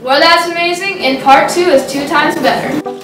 Well, that's amazing, and part two is two times better.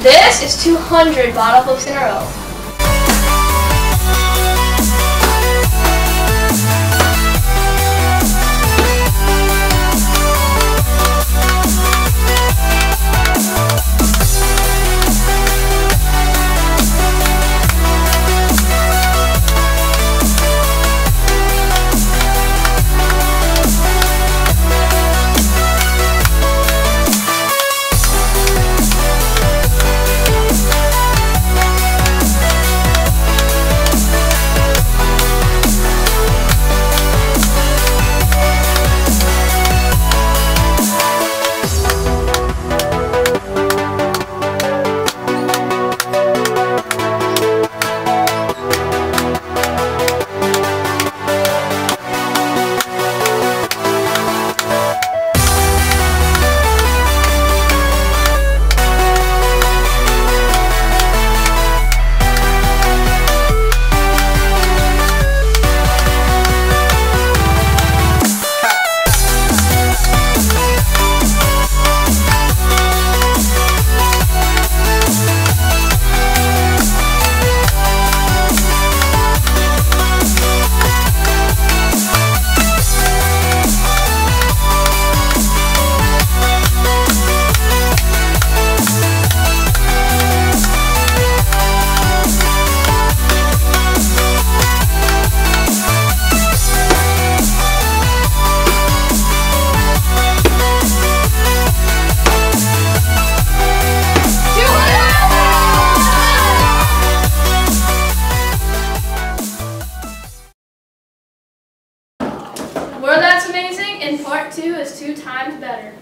This is 200 bottle flips in a row. And part two is two times better.